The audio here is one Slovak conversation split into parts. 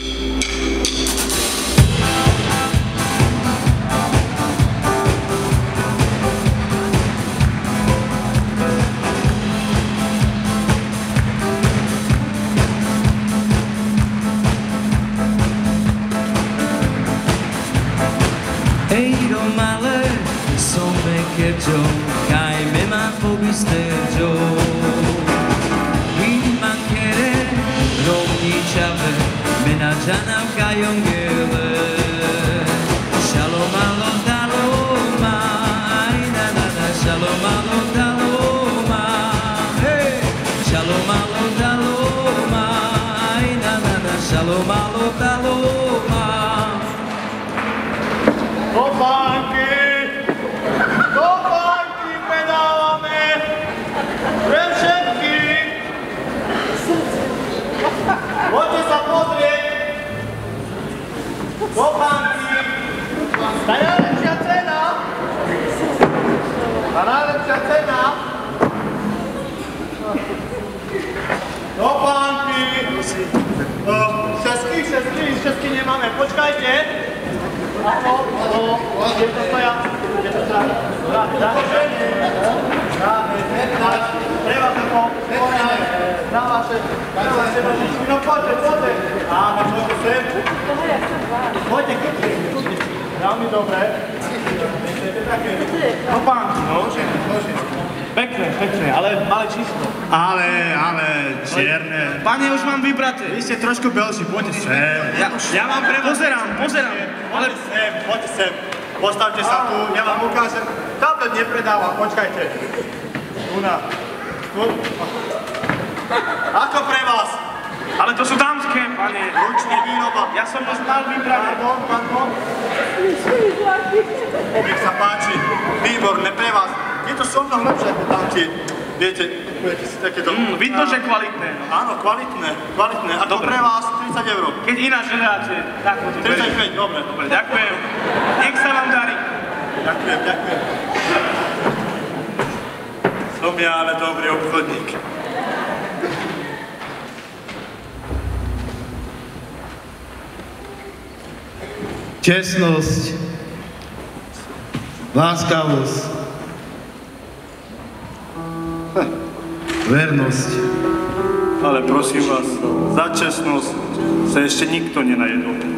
you Ja, ja vám pre. Pozerám, pozerám. Ale sem, poďte sem. Postavte sa tu, ja vám ukážem. Tablet nepredávam, počkajte. Tu na. Tu. Ako pre vás? Ale to sú dámske, pane. Ručne výroba. Ja som už mal vybraté. Pardon, pardon. Nech sa páči. Výborné pre vás. Je to so mnou lepšie ako. Viete, budete si takéto... Mm, vidno, že kvalitné. Áno, kvalitné, kvalitné. Ako Dobre. pre vás 30 eur. Keď ináč nedáte, tak to beriem. 35, dobre. Dobre, ďakujem. Nech sa vám darí. Ďakujem, ďakujem. Som ja ale dobrý obchodník. Čestnosť, láskavosť, vernosť. Ale prosím vás, za čestnosť sa ešte nikto nenajedol.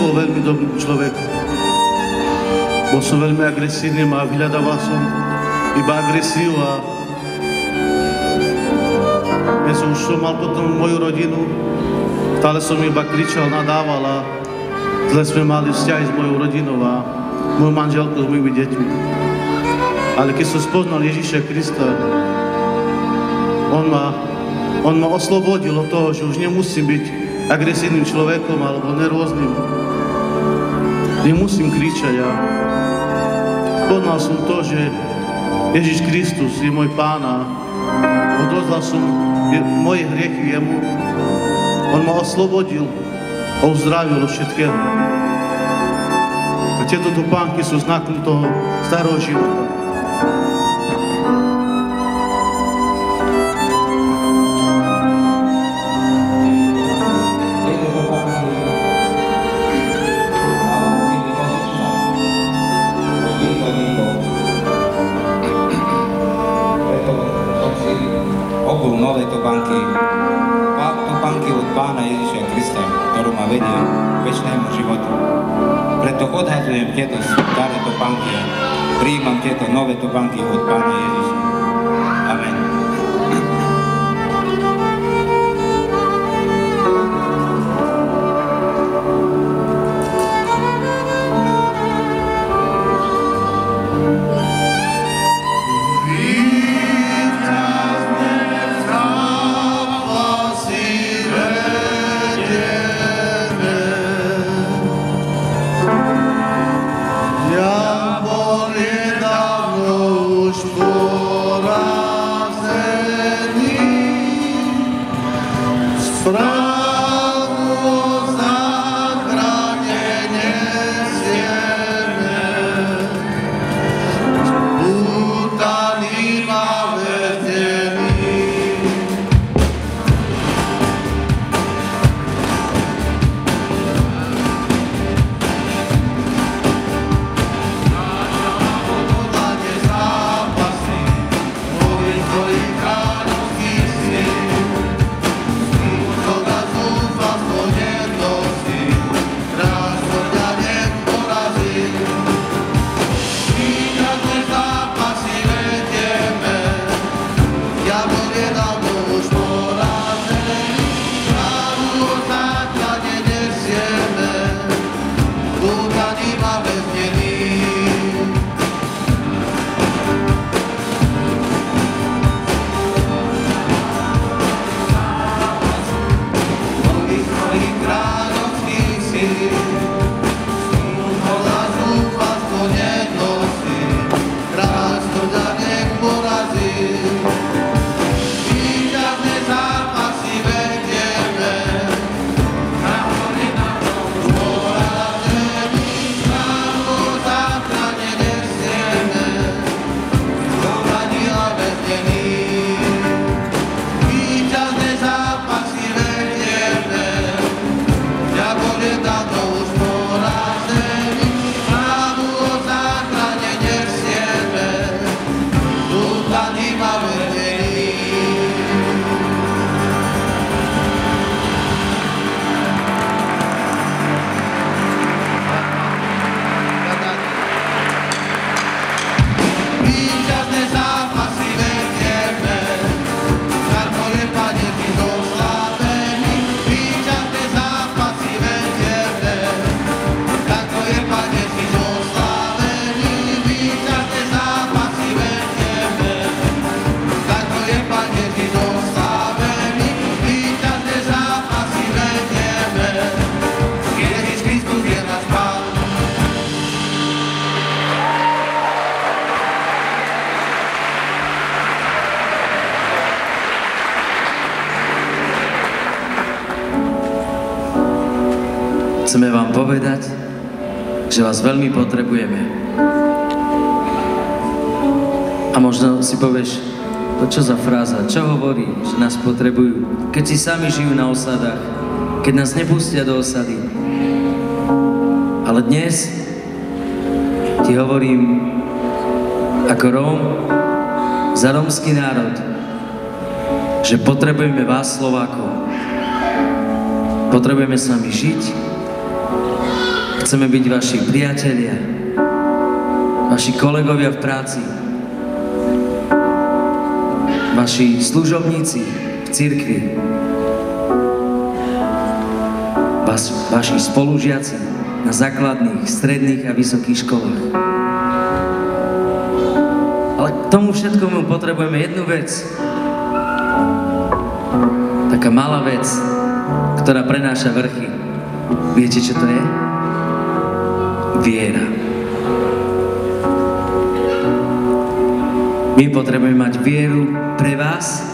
Nebol veľmi dobrý človek. Bol som veľmi agresívny a vyhľadával som iba agresiu a keď som už mal potom moju rodinu, stále som iba kričal, nadával a zle sme mali vzťahy s mojou rodinou a moju manželku s mojimi deťmi. Ale keď som spoznal Ježíša Krista, on ma, on ma oslobodil od toho, že už nemusím byť agresívnym človekom alebo nervóznym. Nemusím kričať a spoznal som to, že Ježiš Kristus je môj pán a odozdal som je, moje hriechy jemu. On ma oslobodil a uzdravil od všetkého. A tieto topánky sú znakom toho starého života. Vedie k väčšnému životu. Preto odhazujem tieto staré topánky a prijímam tieto nové topánky od Pána Ježiša. Chceme vám povedať, že vás veľmi potrebujeme. A možno si povieš, to čo za fráza, čo hovorí, že nás potrebujú, keď si sami žijú na osadách, keď nás nepustia do osady. Ale dnes ti hovorím ako Róm za rómsky národ, že potrebujeme vás, Slovákov. Potrebujeme s žiť, chceme byť vaši priatelia, vaši kolegovia v práci, vaši služobníci v cirkvi, vas, vaši spolužiaci na základných, stredných a vysokých školách. Ale k tomu všetkomu potrebujeme jednu vec. Taká malá vec, ktorá prenáša vrchy. Viete, čo to je? Viera. My potrebujeme mať vieru pre vás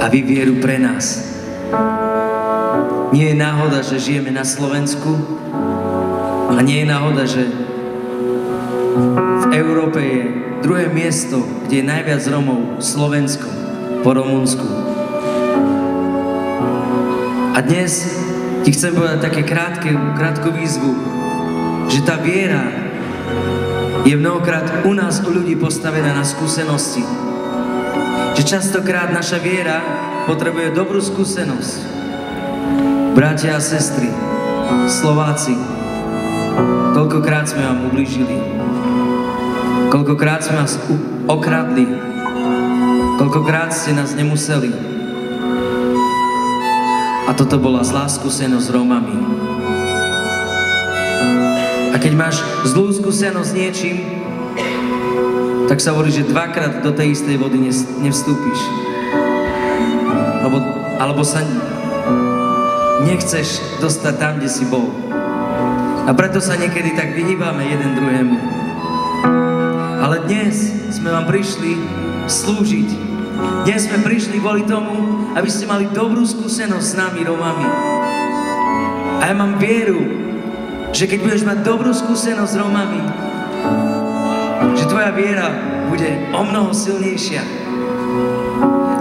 a vy vieru pre nás. Nie je náhoda, že žijeme na Slovensku a nie je náhoda, že v Európe je druhé miesto, kde je najviac Romov, Slovensko, po Rumunsku. A dnes ti chcem povedať také krátke, krátku výzvu, že tá viera je mnohokrát u nás, u ľudí postavená na skúsenosti. Že častokrát naša viera potrebuje dobrú skúsenosť. Bratia a sestry, Slováci, koľkokrát sme vám ublížili, koľkokrát sme vás okradli, koľkokrát ste nás nemuseli. A toto bola zlá skúsenosť s Rómami. Keď máš zlú skúsenosť s niečím, tak sa hovorí, že dvakrát do tej istej vody nevstúpiš. Alebo, alebo sa nechceš dostať tam, kde si bol. A preto sa niekedy tak vyhýbame jeden druhému. Ale dnes sme vám prišli slúžiť. Dnes sme prišli kvôli tomu, aby ste mali dobrú skúsenosť s nami, Romami. A ja mám vieru, že keď budeš mať dobrú skúsenosť s Romami, že tvoja viera bude o mnoho silnejšia.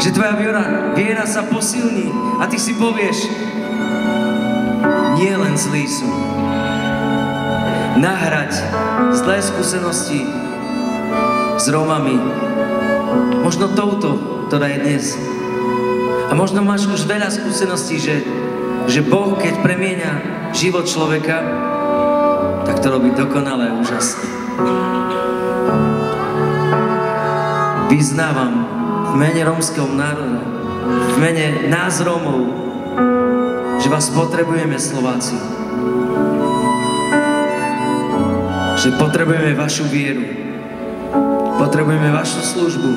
Že tvoja viera, viera sa posilní a ty si povieš, nie len zlí sú. Nahrať zlé skúsenosti s Romami, možno touto, ktorá je dnes. A možno máš už veľa skúseností, že, že Boh, keď premieňa život človeka, tak to robí dokonale úžasne. Vyznávam v mene romského národa, v mene nás Rómov, že vás potrebujeme, Slováci. Že potrebujeme vašu vieru. Potrebujeme vašu službu.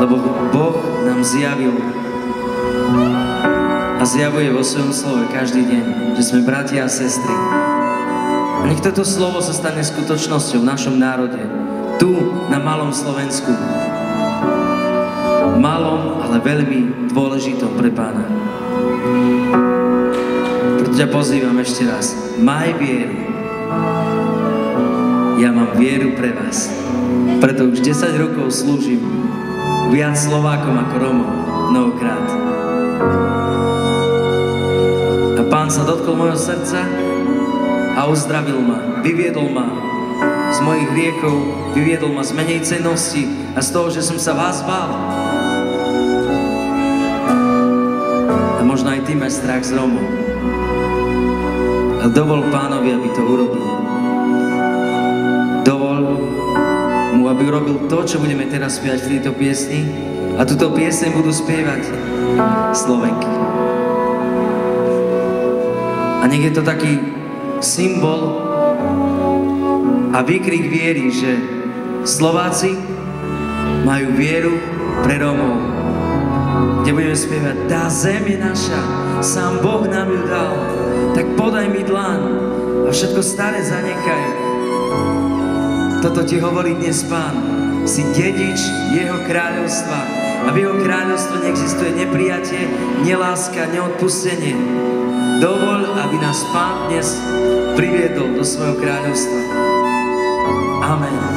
Lebo Boh nám zjavil a zjavuje vo svojom slove každý deň, že sme bratia a sestry. A nech toto slovo sa stane skutočnosťou v našom národe, tu na malom Slovensku. Malom, ale veľmi dôležitom pre pána. Preto ťa pozývam ešte raz. Maj vieru. Ja mám vieru pre vás. Preto už 10 rokov slúžim viac Slovákom ako Romom mnohokrát. Sa dotkol mojho srdca a uzdravil ma, vyviedol ma z mojich hriechov, vyviedol ma z menej cennosti a z toho, že som sa vás bál. A možno aj ty máš strach z Romov. A dovol pánovi, aby to urobil. Dovol mu, aby urobil to, čo budeme teraz spievať v tejto piesni. A túto pieseň budú spievať Slovenky. A nech je to taký symbol a výkrik viery, že Slováci majú vieru pre Rómov. Kde budeme spievať, tá zem je naša, sám Boh nám ju dal, tak podaj mi dlan a všetko staré zanechaj. Toto ti hovorí dnes Pán, si dedič Jeho kráľovstva a v jeho kráľovstve neexistuje neprijatie, neláska, neodpustenie. Dovol, aby nás Pán dnes priviedol do svojho kráľovstva. Amen.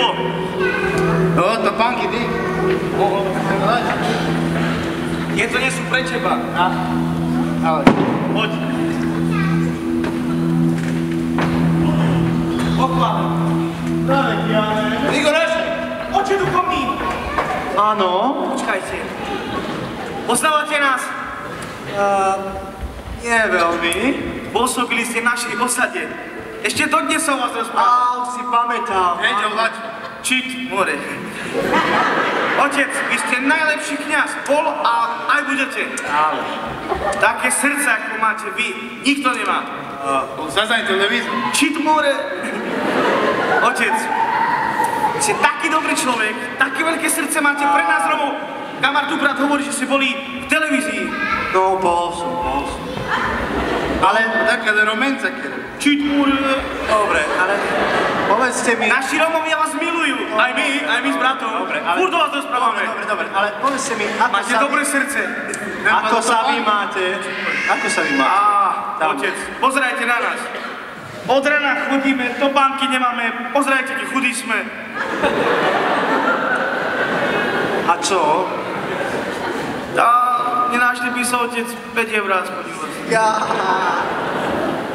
Ľubo. No, to pánky, ty. Tieto nie sú pre teba. Ale, Poď. Pochváľ. Práve, Kiane. Igor, oči duchovní. Áno, Počkajte. Poznávate nás? nie veľmi. Pôsobili ste našej osade. Ešte dodnes som vás rozprával. Už si pamätám. Hej, Čit, more. Otec, vy ste najlepší kňaz. Bol a aj budete. Ale. Také srdce, ako máte vy, nikto nemá. zazaj televízor. Čit, more. Otec, vy ste taký dobrý človek, také veľké srdce máte pre nás Romov. Kamar tu brat hovorí, že ste boli v televízii. No, bol som, bol som. Ale také romenca, kedy. Čit, more. Dobre, ale Povedzte mi... Naši Romovia vás milujú. Aj my, aj my s bratom. Dobre, ale- Furt vás rozprávame. Dobre, dobre, ale povedzte mi, ako Máte sa... dobré srdce. Ako sa vy máte? Ako sa vy máte? Á, otec, pozerajte na nás. Od rana chodíme, do banky nemáme, pozerajte, akí chudí sme. A čo? A nenášli by sa otec 5 eur aspoň. Ja...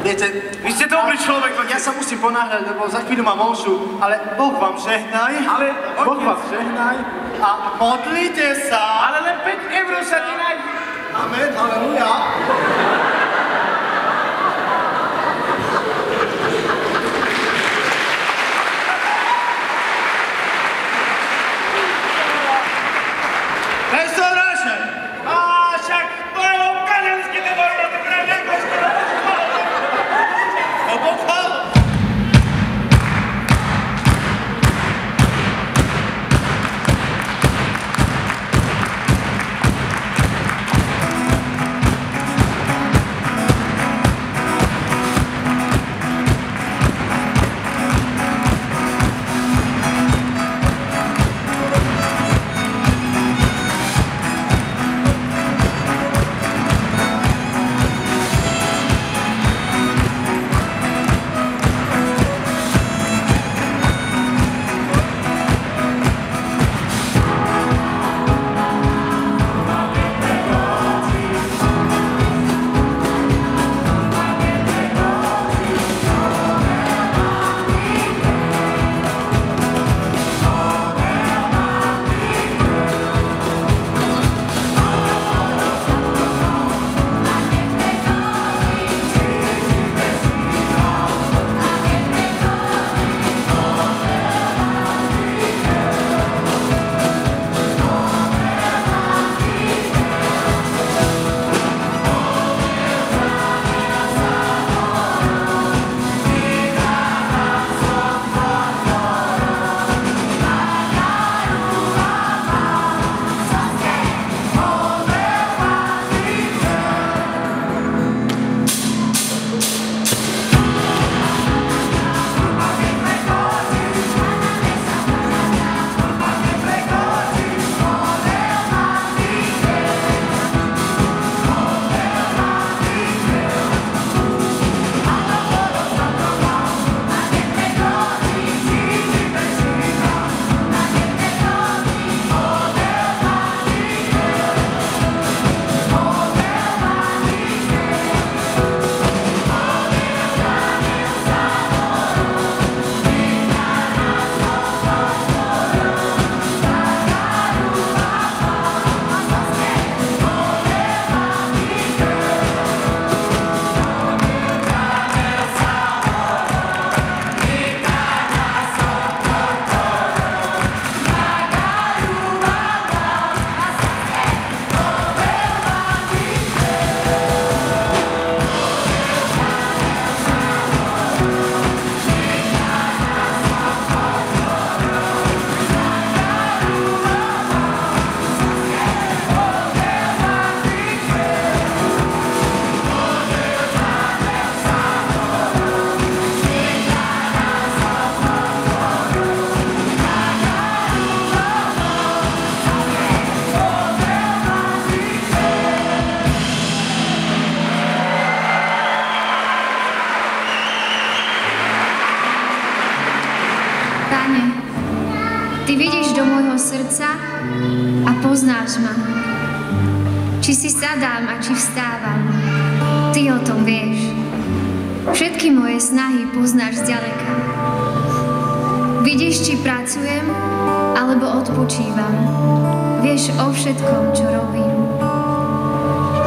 Viete, Vy ste dobrý človek, ja sa musím ponáhľať, lebo za chvíľu mám omšu, ale Boh vám žehnaj. Ale, Boh vám žehnaj a modlite sa. Ale len 5 eur sa nenájde. Amen, haleluja.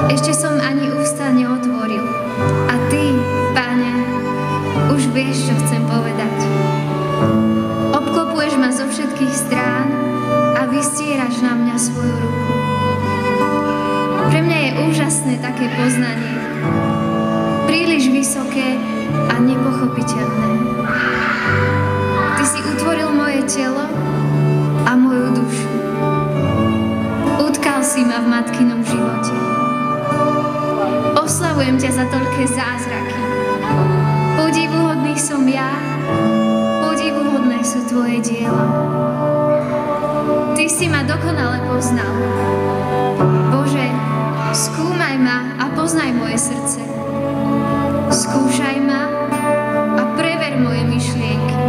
Ešte som ani ústa neotvoril. A Ty, Pane, už vieš, čo chcem povedať. Obklopuješ ma zo všetkých strán a vystieraš na mňa svoju ruku. Pre mňa je úžasné také poznanie. Príliš vysoké a nepochopiteľné. Ty si utvoril moje telo a moju dušu. Utkal si ma v matkinom živote. Oslavujem ťa za toľké zázraky. Podivuhodný som ja, podivuhodný Tvoje diela. Ty si ma dokonale poznal. Bože, skúmaj ma a poznaj moje srdce. Skúšaj ma a prever moje myšlienky.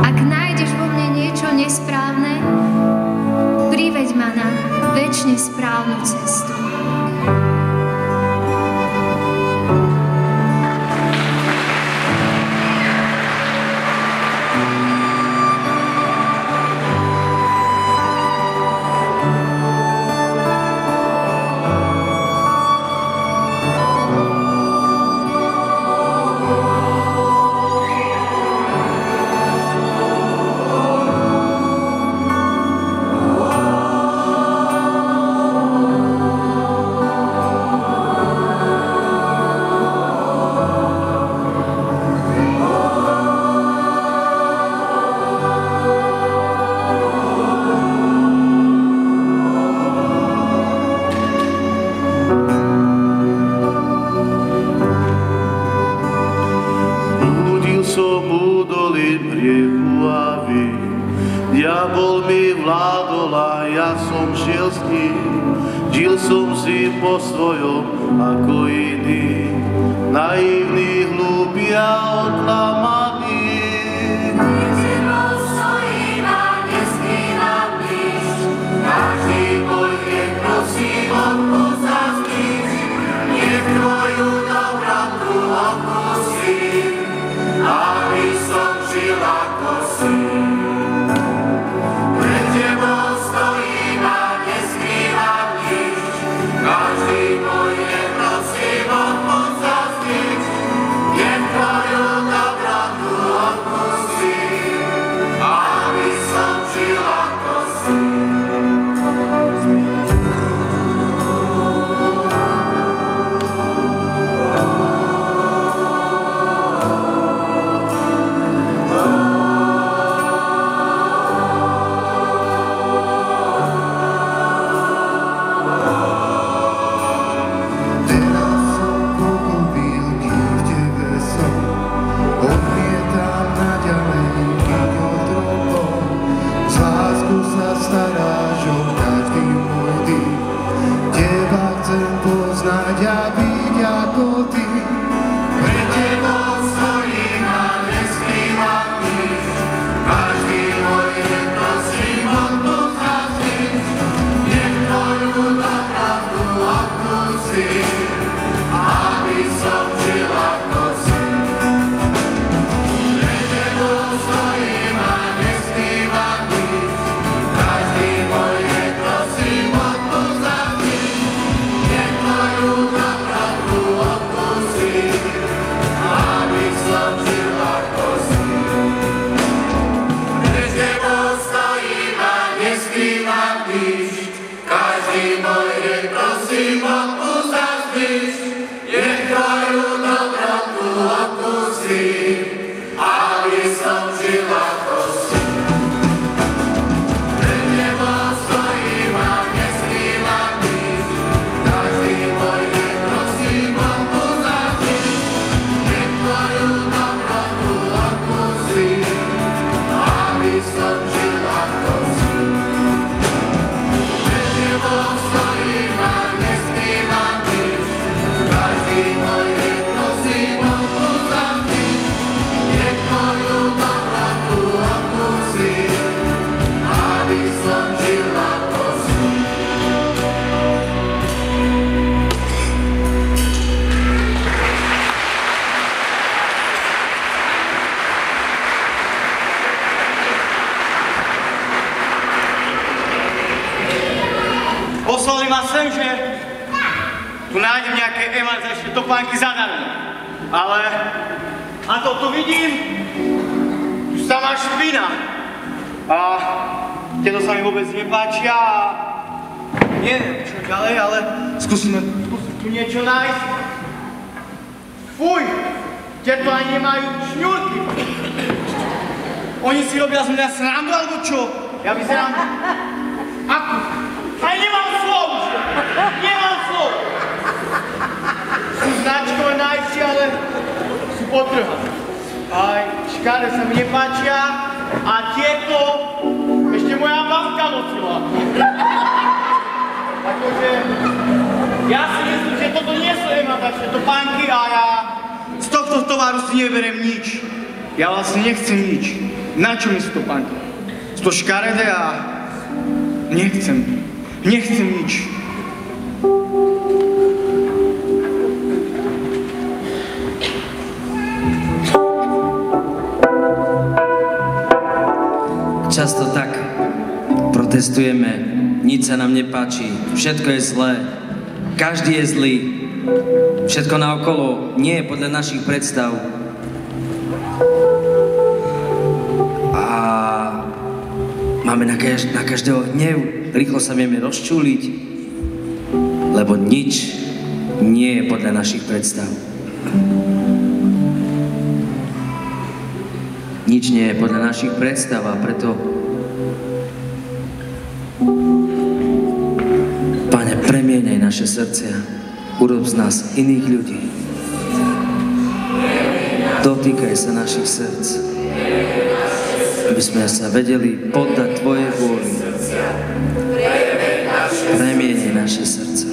Ak nájdeš vo mne niečo nesprávne, priveď ma na väčšine správnu cestu. Ním. Žil som si po svojom ako iný. Naivný, hlúpy a odpustím, aby som žil ako. Tu vidím, tu sa má špina. A tieto sa mi vôbec nepáčia a neviem čo ďalej, ale skúsime skúsim tu niečo nájsť. Fuj, tieto ani nemajú šňúrky. Oni si robia z mňa srandu alebo čo? Ja vyzerám ako? Aj nemám slov. Nemám slov. Sú značkové najsi, ale sú potrhané. Aj škáre sa mi nepáčia. A tieto ešte moja babka nosila. Akože, ja si myslím, že toto nie sú ematačné topánky a ja z tohto tovaru si neberem nič. Ja vlastne nechcem nič. Na čo mi sú topánky? Sú to škaredé a nechcem. Nechcem nič. Protestujeme, nič sa nám nepáči, všetko je zlé, každý je zlý, všetko naokolo nie je podľa našich predstav. A máme na, kaž- na každého hnev, rýchlo sa vieme rozčúliť, lebo nič nie je podľa našich predstav. Nič nie je podľa našich predstav a preto naše srdcia, urob z nás iných ľudí. Dotýkaj sa našich srdc, aby sme sa vedeli poddať Tvojej vôli. Premieňaj naše srdce.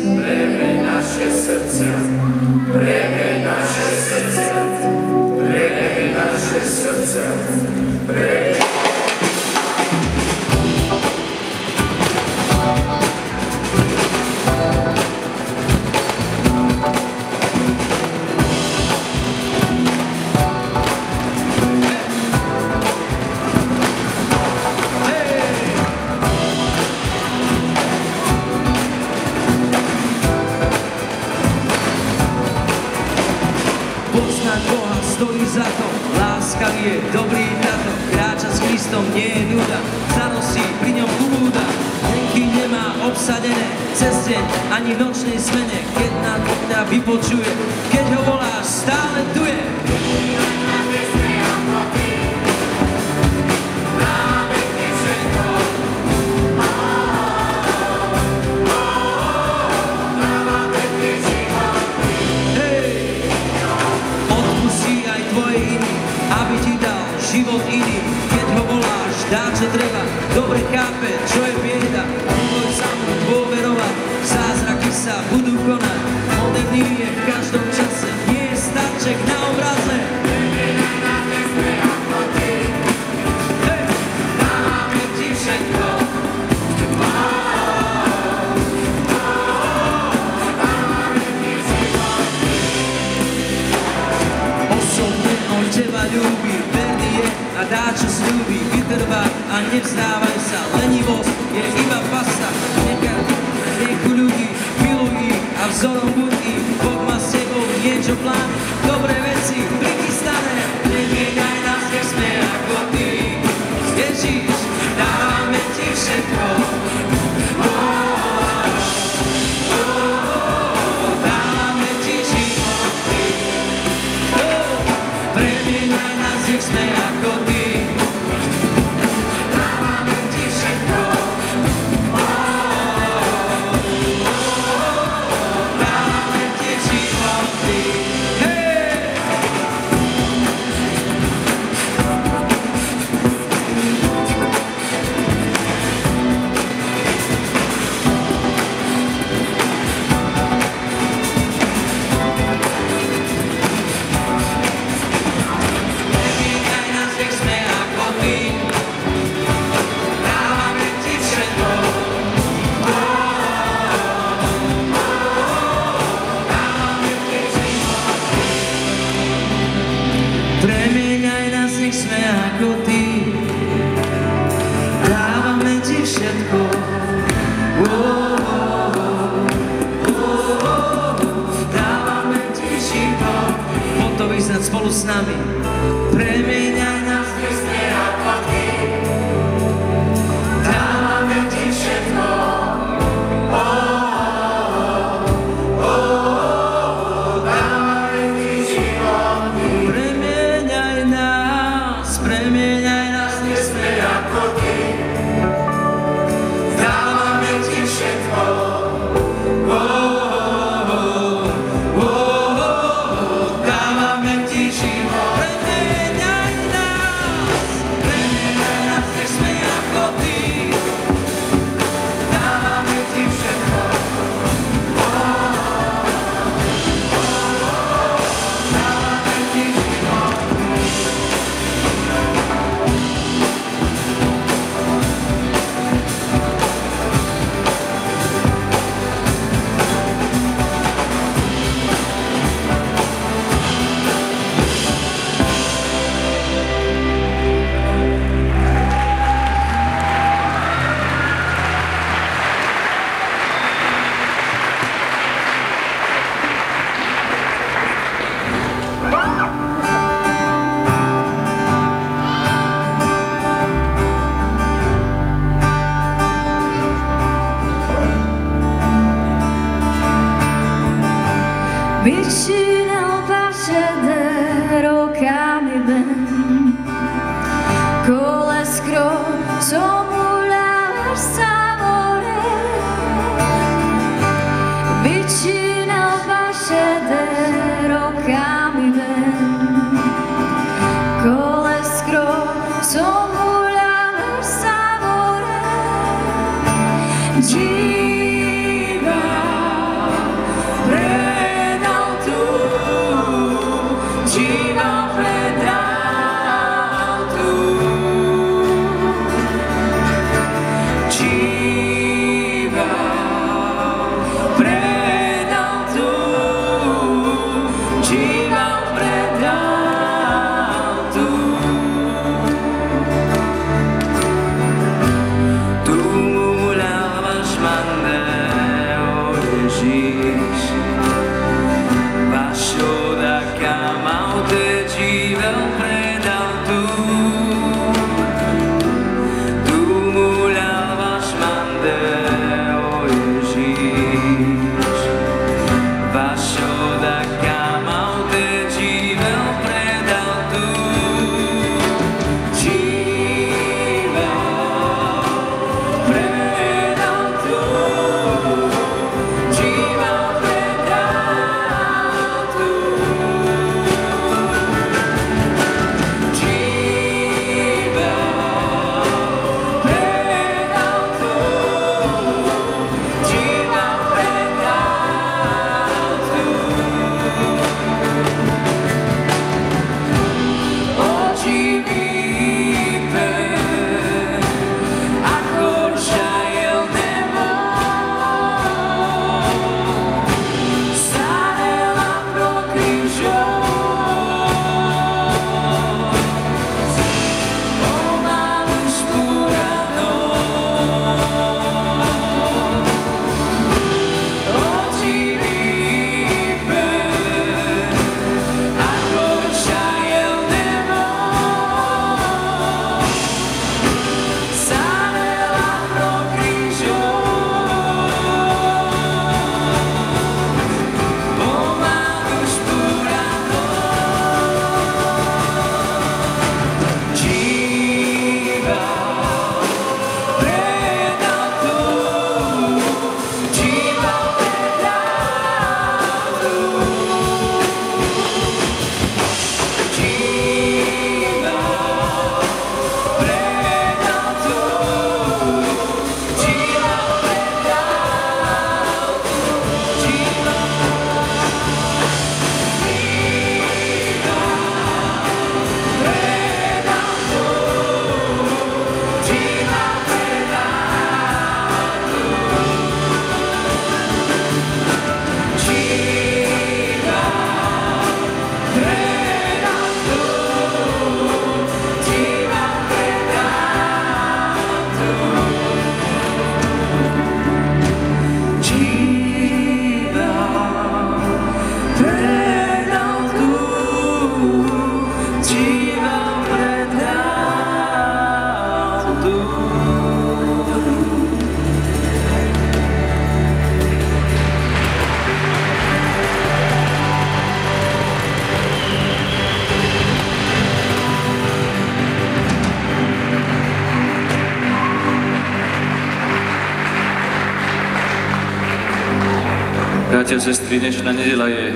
Sestry, dnešná nedela je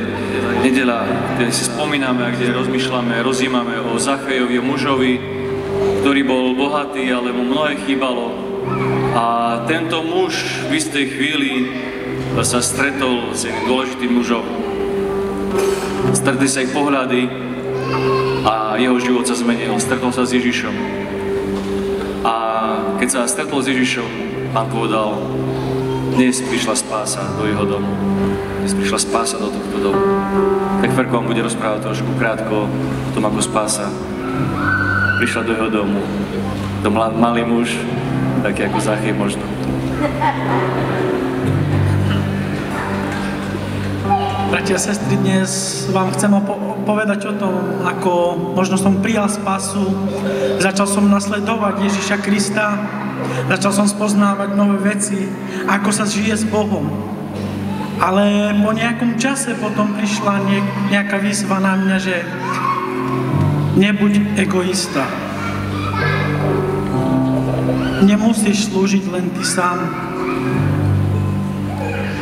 nedela, kde si spomíname a kde rozmýšľame, rozímame o Zachejovi, o mužovi, ktorý bol bohatý, ale mu mnohé chýbalo. A tento muž v istej chvíli sa stretol s dôležitým mužom. Stretli sa ich pohľady a jeho život sa zmenil. Stretol sa s Ježišom. A keď sa stretol s Ježišom, pán povedal, dnes prišla spása do jeho domu. Dnes prišla spása do tohto domu. Tak Ferko vám bude rozprávať trošku krátko o tom, ako spása prišla do jeho domu. To malý muž, taký ako Zachy možno. Bratia a sestry, dnes vám chcem po- povedať o tom, ako možno som prijal spasu, začal som nasledovať Ježiša Krista, začal som spoznávať nové veci, ako sa žije s Bohom. Ale po nejakom čase potom prišla nejaká výzva na mňa, že nebuď egoista. Nemusíš slúžiť len ty sám.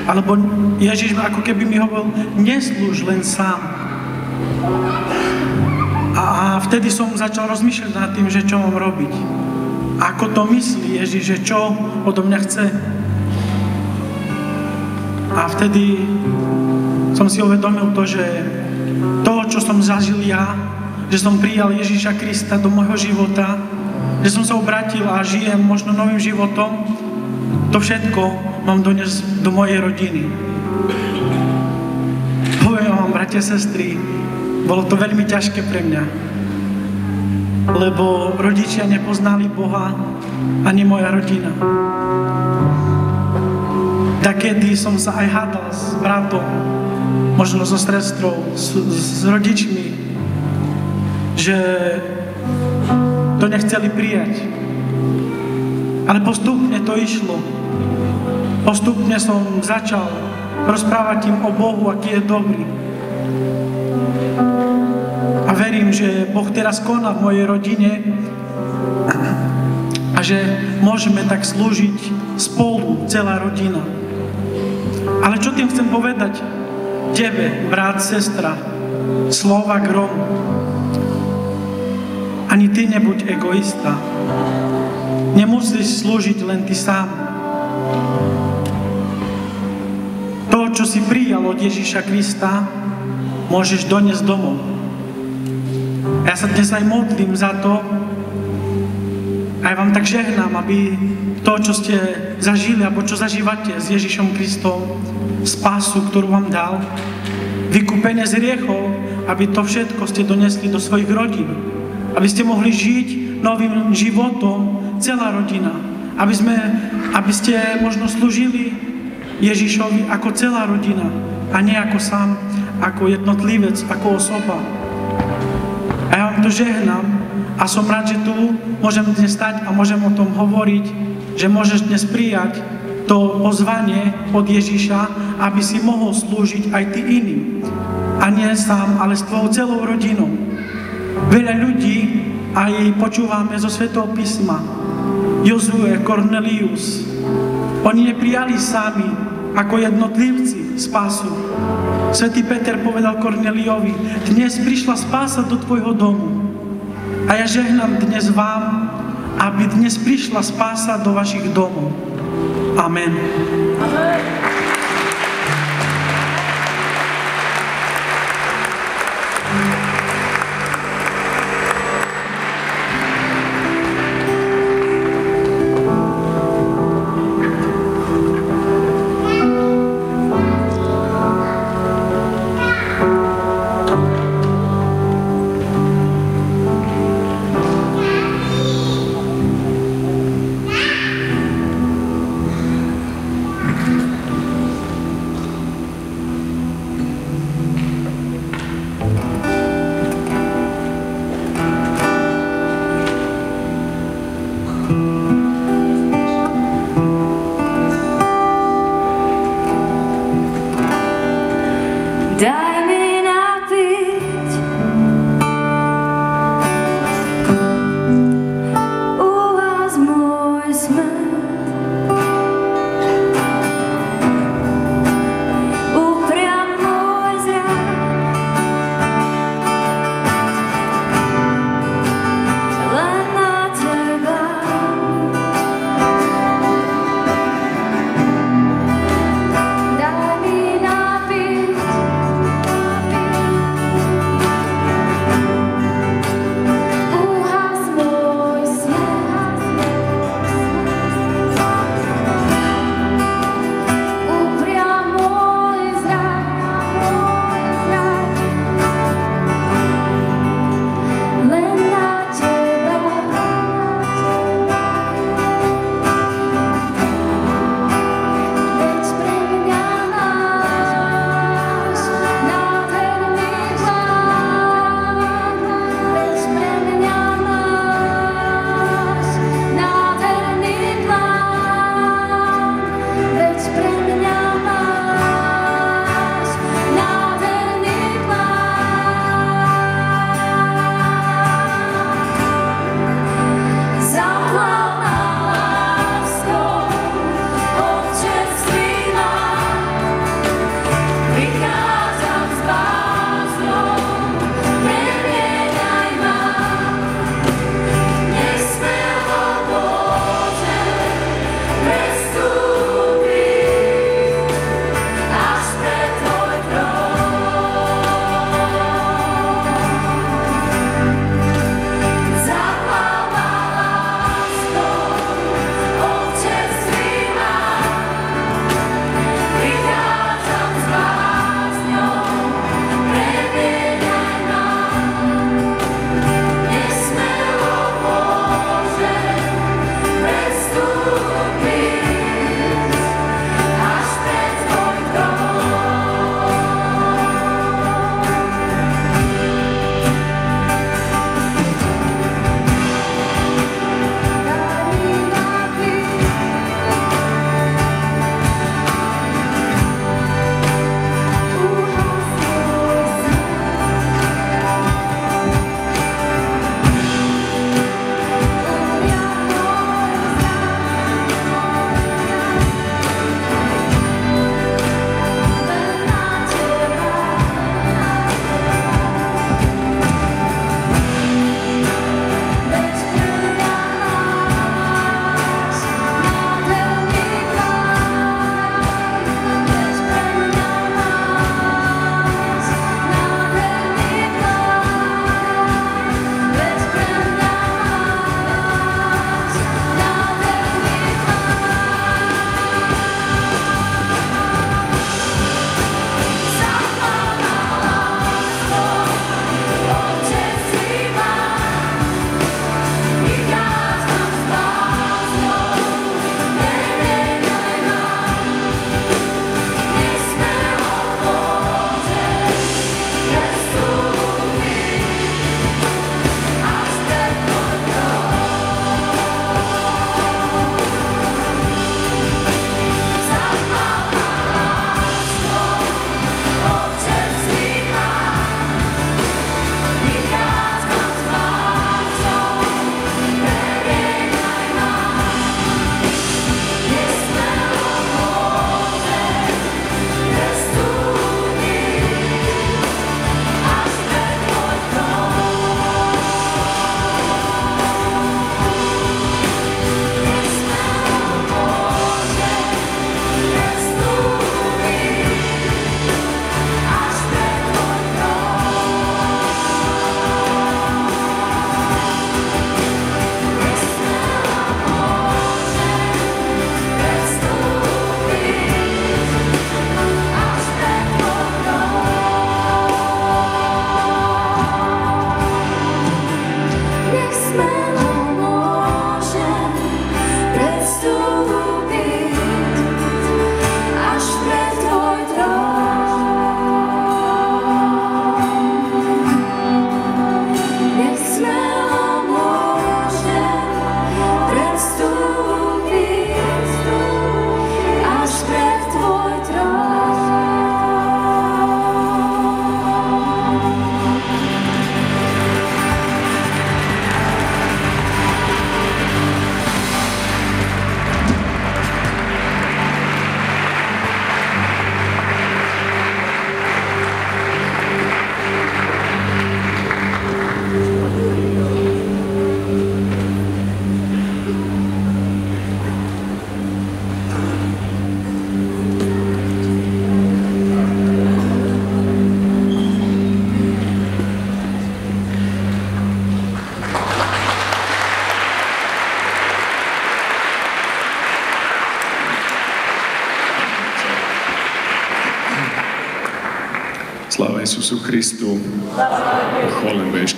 Alebo Ježiš ako keby mi hovoril, neslúž len sám. A vtedy som začal rozmýšľať nad tým, že čo mám robiť. Ako to myslí Ježiš, že čo odo mňa chce. A vtedy som si uvedomil to, že to, čo som zažil ja, že som prijal Ježíša Krista do môjho života, že som sa obratil a žijem možno novým životom, to všetko mám doniesť do mojej rodiny. Poviem vám, bratia, sestry, bolo to veľmi ťažké pre mňa, lebo rodičia nepoznali Boha, ani moja rodina. Takedy som sa aj hádal s bratom, možno so strestrou, s, s rodičmi, že to nechceli prijať. Ale postupne to išlo. Postupne som začal rozprávať im o Bohu, aký je dobrý. Verím, že Boh teraz koná v mojej rodine a že môžeme tak slúžiť spolu, celá rodina. Ale čo tým chcem povedať? Tebe, brat, sestra, Slovak, Rom, ani ty nebuď egoista. Nemusíš slúžiť len ty sám. To, čo si prijal od Ježíša Krista, môžeš doniesť domov. A ja sa dnes aj modlím za to, aj vám tak žehnám, aby to, čo ste zažili, alebo čo zažívate s Ježišom Kristom, spásu, ktorú vám dal, vykúpenie z riechov, aby to všetko ste donesli do svojich rodín. Aby ste mohli žiť novým životom, celá rodina. Aby, sme, aby ste možno slúžili Ježišovi ako celá rodina a nie ako sám, ako jednotlivec, ako osoba. A ja vám to žehnám a som rád, že tu môžem dnes stať a môžem o tom hovoriť, že môžeš dnes prijať to pozvanie od Ježiša, aby si mohol slúžiť aj ty iným. A nie sám, ale s tvojou celou rodinou. Veľa ľudí aj počúvame zo Svetého písma. Jozue, Cornelius. Oni neprijali sami ako jednotlivci spásu. Svetý Peter povedal Korneliovi, dnes prišla spása do tvojho domu. A ja žehnám dnes vám, aby dnes prišla spása do vašich domov. Amen. Sláva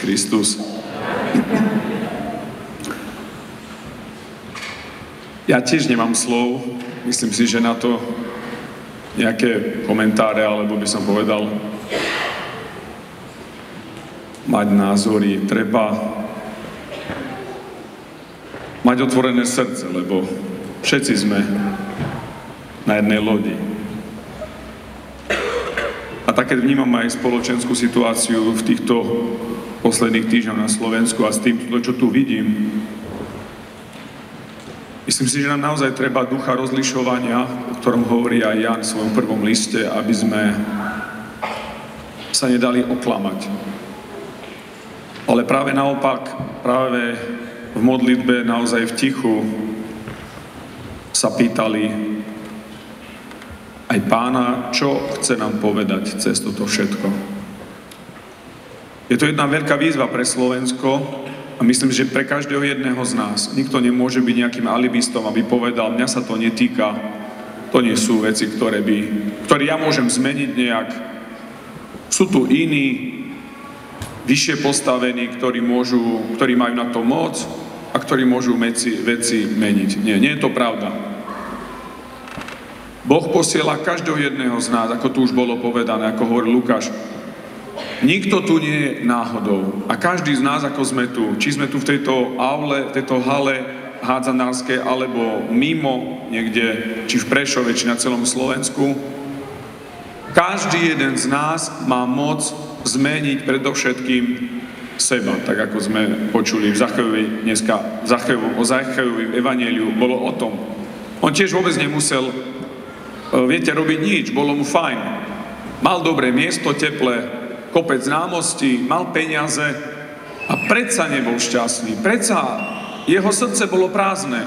Kristus. Ja tiež nemám slov. Myslím si, že na to nejaké komentáre, alebo by som povedal, mať názory, treba mať otvorené srdce, lebo všetci sme na jednej lodi. A tak, keď vnímam aj spoločenskú situáciu v týchto posledných týždňoch na Slovensku a s tým, čo tu vidím, myslím si, že nám naozaj treba ducha rozlišovania, o ktorom hovorí aj Jan v svojom prvom liste, aby sme sa nedali oklamať. Ale práve naopak, práve v modlitbe naozaj v tichu sa pýtali aj pána, čo chce nám povedať cez toto všetko. Je to jedna veľká výzva pre Slovensko a myslím, že pre každého jedného z nás. Nikto nemôže byť nejakým alibistom, aby povedal, mňa sa to netýka, to nie sú veci, ktoré, by, ktoré ja môžem zmeniť nejak. Sú tu iní, vyššie postavení, ktorí, môžu, ktorí majú na to moc, a ktorí môžu veci, veci meniť. Nie, nie je to pravda. Boh posiela každého jedného z nás, ako tu už bolo povedané, ako hovorí Lukáš. Nikto tu nie je náhodou. A každý z nás, ako sme tu, či sme tu v tejto aule, v tejto hale hádzanárskej, alebo mimo niekde, či v Prešove, či na celom Slovensku, každý jeden z nás má moc zmeniť predovšetkým seba, tak ako sme počuli v Zachejovi dneska, Zachejovu, o Zachejovi v Evangeliu, bolo o tom. On tiež vôbec nemusel, e, viete, robiť nič, bolo mu fajn. Mal dobré miesto, teple, kopec známostí, mal peniaze a predsa nebol šťastný. Predsa jeho srdce bolo prázdne.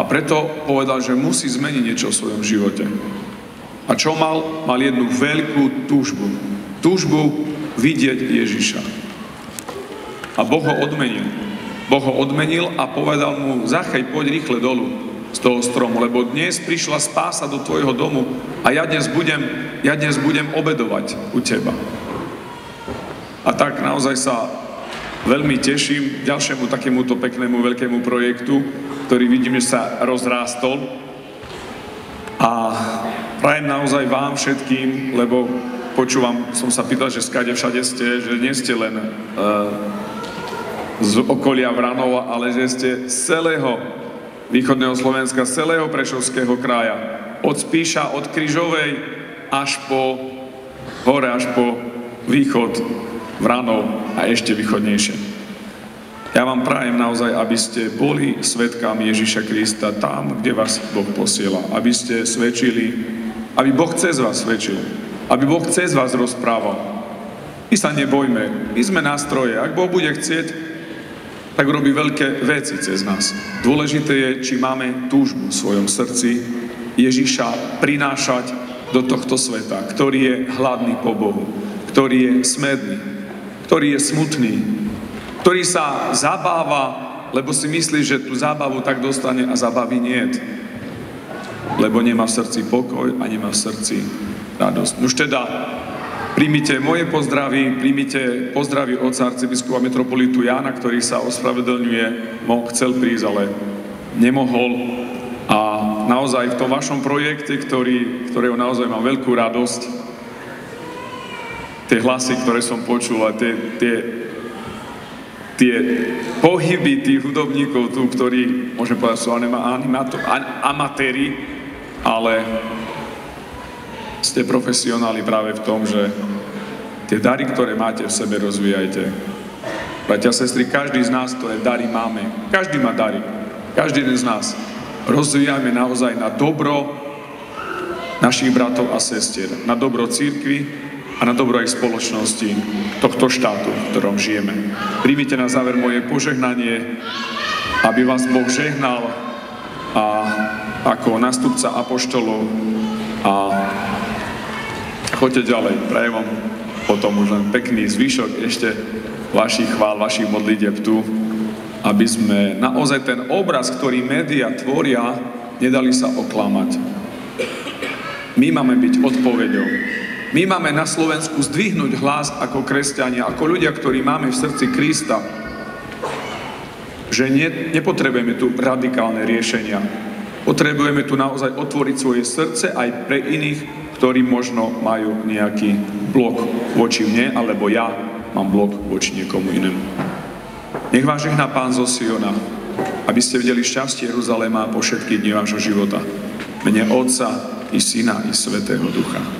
A preto povedal, že musí zmeniť niečo v svojom živote. A čo mal? Mal jednu veľkú túžbu. Túžbu vidieť Ježiša. A Boh ho odmenil. Boh ho odmenil a povedal mu, Zachej, poď rýchle dolu z toho stromu, lebo dnes prišla spása do tvojho domu a ja dnes budem, ja dnes budem obedovať u teba. A tak naozaj sa veľmi teším ďalšiemu takémuto peknému veľkému projektu, ktorý vidím, že sa rozrástol. A prajem naozaj vám všetkým, lebo počúvam, som sa pýtal, že skade všade ste, že nie ste len uh, z okolia Vranova, ale že ste z celého východného Slovenska, z celého Prešovského kraja. Od Spíša, od Kryžovej až po hore, až po východ Vranov a ešte východnejšie. Ja vám prajem naozaj, aby ste boli svetkami Ježiša Krista tam, kde vás Boh posiela. Aby ste svedčili, aby Boh cez vás svedčil. Aby Boh cez vás rozprával. My sa nebojme, my sme nástroje. Ak Boh bude chcieť, tak robí veľké veci cez nás. Dôležité je, či máme túžbu v svojom srdci Ježiša prinášať do tohto sveta, ktorý je hladný po Bohu, ktorý je smedný, ktorý je smutný, ktorý sa zabáva, lebo si myslí, že tú zábavu tak dostane a zábavy niet. Lebo nemá v srdci pokoj a nemá v srdci radosť. Už teda Príjmite moje pozdravy, príjmite pozdravy od arcibiskupa metropolitu Jána, ktorý sa ospravedlňuje, mo chcel prísť, ale nemohol. A naozaj v tom vašom projekte, ktorý, ktorého naozaj mám veľkú radosť, tie hlasy, ktoré som počul a tie, tie, tie pohyby tých hudobníkov tu, ktorí, môžem povedať, sú amatéri, ale ste profesionáli práve v tom, že tie dary, ktoré máte v sebe, rozvíjajte. Bratia sestry, každý z nás, ktoré dary máme, každý má dary, každý jeden z nás, rozvíjajme naozaj na dobro našich bratov a sestier, na dobro církvy a na dobro aj spoločnosti tohto štátu, v ktorom žijeme. Príjmite na záver moje požehnanie, aby vás Boh žehnal a ako nastupca apoštolov a choďte ďalej. Prajem vám potom už len pekný zvyšok ešte vašich chvál, vašich modlitieb tu, aby sme naozaj ten obraz, ktorý média tvoria, nedali sa oklamať. My máme byť odpoveďou. My máme na Slovensku zdvihnúť hlas ako kresťania, ako ľudia, ktorí máme v srdci Krista, že ne, nepotrebujeme tu radikálne riešenia. Potrebujeme tu naozaj otvoriť svoje srdce aj pre iných, ktorí možno majú nejaký blok voči mne, alebo ja mám blok voči niekomu inému. Nech vás žehná Pán zo Siona, aby ste videli šťastie Jeruzalema po všetky dni vášho života. Mene Otca i Syna i Svetého Ducha.